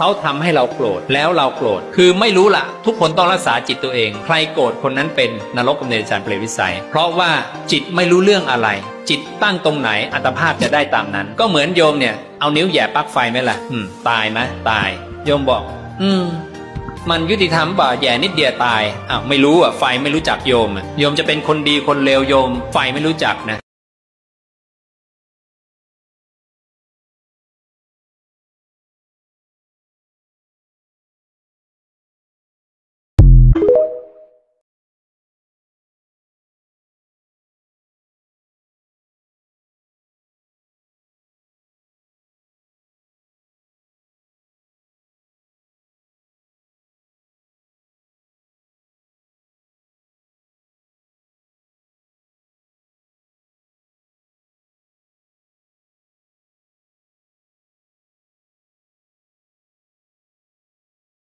เขาทำให้เราโกรธแล้วเราโกรธคือไม่รู้ละทุกคนต้องรักษาจิตตัวเอง ใครโกรธคนนั้นเป็นนรกกำเนิดจารย์เปรตวิสัย เพราะว่าจิตไม่รู้เรื่องอะไร จิตตั้งตรงไหนอัตภาพจะได้ตามนั้น ก็เหมือนโยมเนี่ยเอานิ้วแย่ปลั๊กไฟไหมล่ะ อืม ตายไหมตาย โยมบอก อืมมันยุติธรรมป่ะแย่นิดเดียวตายอ้าวไม่รู้อะไฟไม่รู้จักโยมโยมจะเป็นคนดีคนเลวโยม ไฟไม่รู้จักนะ